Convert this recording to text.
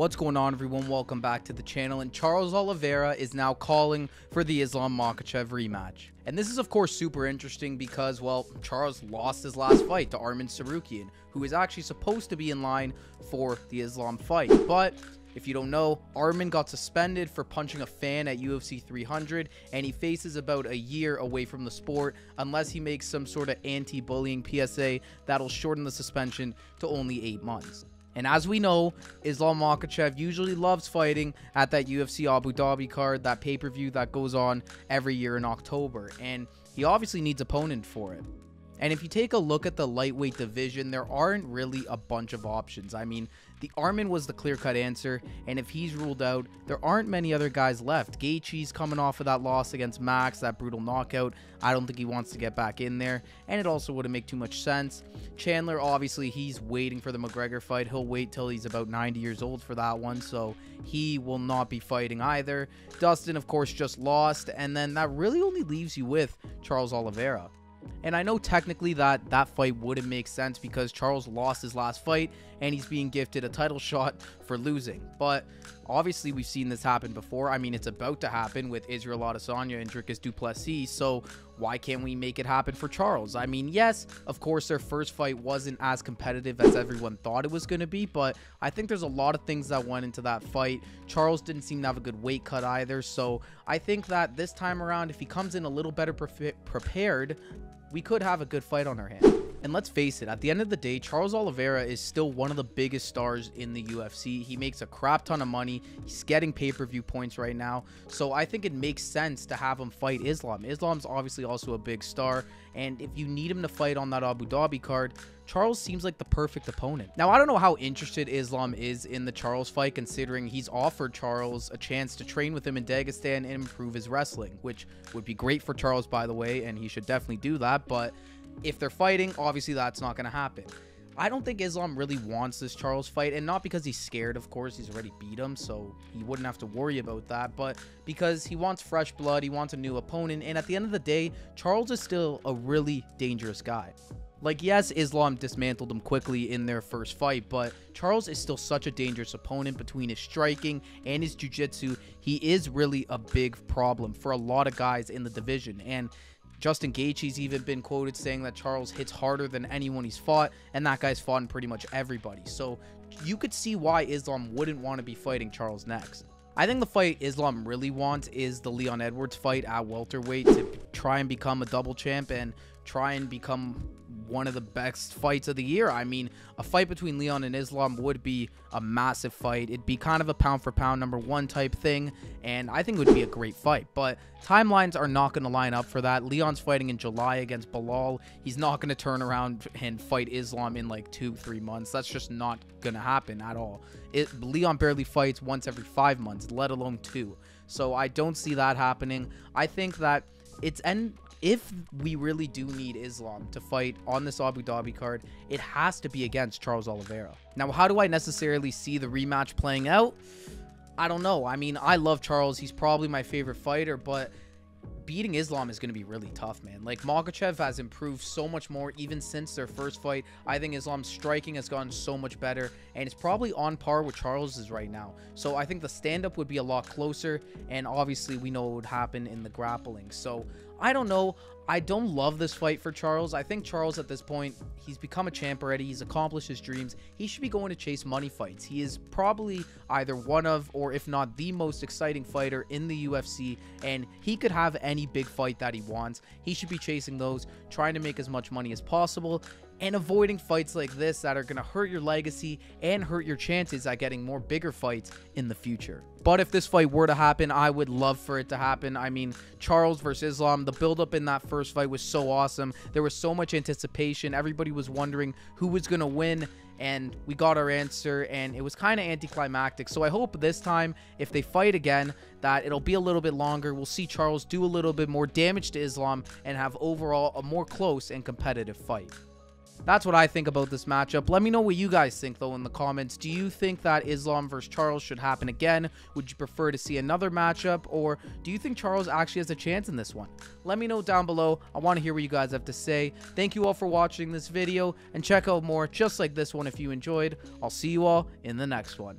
What's going on everyone? Welcome back to the channel and Charles Oliveira is now calling for the Islam Makhachev rematch. And this is of course super interesting because well, Charles lost his last fight to Arman Tsarukyan, who is actually supposed to be in line for the Islam fight. But if you don't know, Arman got suspended for punching a fan at UFC 300 and he faces about a year away from the sport unless he makes some sort of anti-bullying PSA that'll shorten the suspension to only 8 months. And as we know, Islam Makhachev usually loves fighting at that UFC Abu Dhabi card, that pay-per-view that goes on every year in October. And he obviously needs opponent for it. And if you take a look at the lightweight division, there aren't really a bunch of options. I mean, the Arman was the clear-cut answer, and if he's ruled out, there aren't many other guys left. Gaethje's coming off of that loss against Max, that brutal knockout. I don't think he wants to get back in there, and it also wouldn't make too much sense. Chandler, obviously, he's waiting for the McGregor fight. He'll wait till he's about 90 years old for that one, so he will not be fighting either. Dustin, of course, just lost, and then that really only leaves you with Charles Oliveira. And I know technically that that fight wouldn't make sense because Charles lost his last fight and he's being gifted a title shot for losing. But obviously we've seen this happen before. I mean, it's about to happen with Israel Adesanya and Dricus Du Plessis. So why can't we make it happen for Charles? I mean, yes, of course their first fight wasn't as competitive as everyone thought it was going to be, but I think there's a lot of things that went into that fight. Charles didn't seem to have a good weight cut either. So I think that this time around, if he comes in a little better pre prepared, we could have a good fight on our hands. And let's face it, at the end of the day, Charles Oliveira is still one of the biggest stars in the UFC. He makes a crap ton of money. He's getting pay-per-view points right now. So I think it makes sense to have him fight Islam. Islam's obviously also a big star. And if you need him to fight on that Abu Dhabi card, Charles seems like the perfect opponent. Now, I don't know how interested Islam is in the Charles fight, considering he's offered Charles a chance to train with him in Dagestan and improve his wrestling, which would be great for Charles, by the way, and he should definitely do that. But if they're fighting, obviously that's not going to happen. I don't think Islam really wants this Charles fight, and not because he's scared, of course, he's already beat him, so he wouldn't have to worry about that, but because he wants fresh blood, he wants a new opponent, and at the end of the day, Charles is still a really dangerous guy. Like, yes, Islam dismantled him quickly in their first fight, but Charles is still such a dangerous opponent between his striking and his jiu-jitsu. He is really a big problem for a lot of guys in the division, and Justin Gaethje's even been quoted saying that Charles hits harder than anyone he's fought, and that guy's fought in pretty much everybody. So you could see why Islam wouldn't want to be fighting Charles next. I think the fight Islam really wants is the Leon Edwards fight at welterweight to try and become a double champ and try and become one of the best fights of the year. I mean, a fight between Leon and Islam would be a massive fight. It'd be kind of a pound for pound number one type thing, and I think it would be a great fight. But timelines are not going to line up for that. Leon's fighting in July against Belal. He's not going to turn around and fight Islam in like two, three months. That's just not going to happen at all. It, Leon barely fights once every five months, let alone two. So I don't see that happening. I think that it's and if we really do need Islam to fight on this Abu Dhabi card, it has to be against Charles Oliveira. Now, how do I necessarily see the rematch playing out? I don't know. I mean, I love Charles. He's probably my favorite fighter, but beating Islam is going to be really tough, man. Like, Makhachev has improved so much more even since their first fight. I think Islam's striking has gotten so much better, and it's probably on par with Charles's right now. So I think the stand-up would be a lot closer, and obviously we know what would happen in the grappling. So I don't know. I don't love this fight for Charles. I think Charles at this point, he's become a champ already. He's accomplished his dreams. He should be going to chase money fights. He is probably either one of, or if not the most exciting fighter in the UFC, and he could have any big fight that he wants. He should be chasing those, trying to make as much money as possible, and avoiding fights like this that are going to hurt your legacy and hurt your chances at getting more bigger fights in the future. But if this fight were to happen, I would love for it to happen. I mean, Charles versus Islam, the buildup in that first fight was so awesome. There was so much anticipation. Everybody was wondering who was going to win, and we got our answer, and it was kind of anticlimactic. So I hope this time, if they fight again, that it'll be a little bit longer. We'll see Charles do a little bit more damage to Islam and have overall a more close and competitive fight. That's what I think about this matchup. Let me know what you guys think, though, in the comments. Do you think that Islam versus Charles should happen again? Would you prefer to see another matchup? Or do you think Charles actually has a chance in this one? Let me know down below. I want to hear what you guys have to say. Thank you all for watching this video, and check out more just like this one if you enjoyed. I'll see you all in the next one.